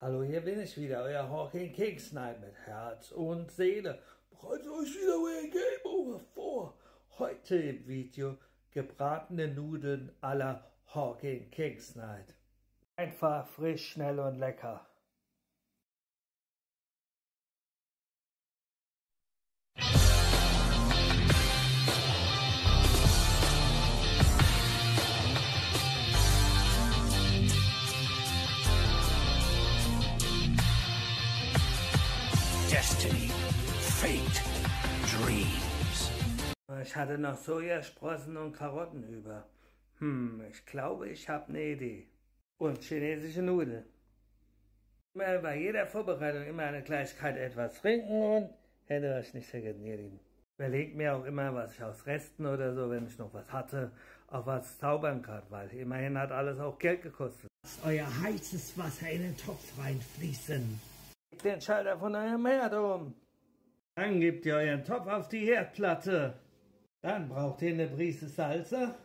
Hallo, hier bin ich wieder, euer Hawking Kings Night mit Herz und Seele. Bereitet euch wieder euer Game Over vor. Heute im Video gebratene Nudeln aller Hawking Kings Night. Einfach frisch, schnell und lecker. Destiny, fate, dreams. Ich hatte noch Sojasprossen und Karotten über. Hm, ich glaube, ich habe eine Idee. Und chinesische Nudeln. Immer bei jeder Vorbereitung immer eine Kleinigkeit etwas trinken und hätte euch nicht vergessen, ihr Lieben. Überlegt mir auch immer, was ich aus Resten oder so, wenn ich noch was hatte, auf was zaubern kann, weil immerhin hat alles auch Geld gekostet. Lasst euer heißes Wasser in den Topf reinfließen. Den Schalter von eurem Herd um. Dann gebt ihr euren Topf auf die Herdplatte. Dann braucht ihr eine Prise Salsa.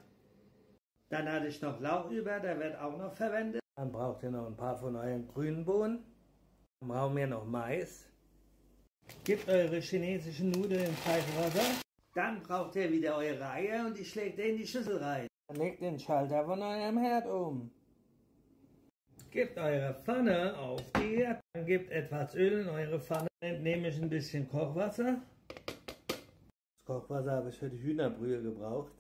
Dann hatte ich noch Lauch über, der wird auch noch verwendet. Dann braucht ihr noch ein paar von euren grünen Bohnen. Dann brauchen wir noch Mais. Gebt eure chinesischen Nudeln heiße Wasser. Dann braucht ihr wieder eure Eier und die schlägt ihr in die Schüssel rein. Dann legt den Schalter von eurem Herd um. Gebt eure Pfanne auf die Herd. Dann gebt etwas Öl in eure Pfanne. Entnehme ich ein bisschen Kochwasser. Das Kochwasser habe ich für die Hühnerbrühe gebraucht.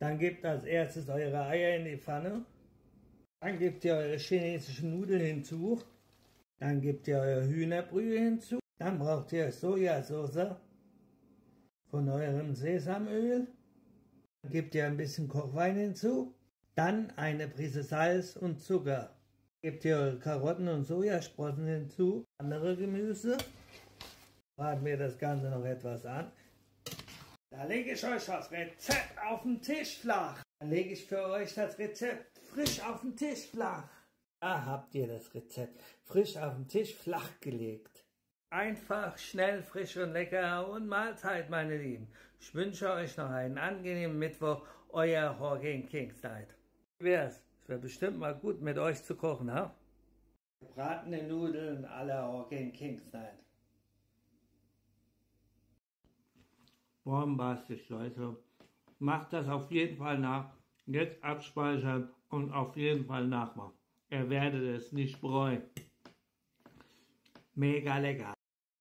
Dann gebt als erstes eure Eier in die Pfanne. Dann gebt ihr eure chinesischen Nudeln hinzu. Dann gebt ihr eure Hühnerbrühe hinzu. Dann braucht ihr Sojasauce von eurem Sesamöl. Dann gebt ihr ein bisschen Kochwein hinzu. Dann eine Prise Salz und Zucker. Gebt eure Karotten und Sojasprossen hinzu. Andere Gemüse. Braten wir das Ganze noch etwas an. Da lege ich euch das Rezept auf den Tisch flach. Dann lege ich für euch das Rezept frisch auf den Tisch flach. Da habt ihr das Rezept frisch auf den Tisch flach gelegt. Einfach, schnell, frisch und lecker und Mahlzeit, meine Lieben. Ich wünsche euch noch einen angenehmen Mittwoch, euer Hawking Kings Night. Wie wär's? Es wäre bestimmt mal gut, mit euch zu kochen, ha? Gebratene Nudeln aller Hawking Kings Night. Bombastisch, Leute. Macht das auf jeden Fall nach. Jetzt abspeichern und auf jeden Fall nachmachen. Ihr werdet es nicht bereuen. Mega lecker.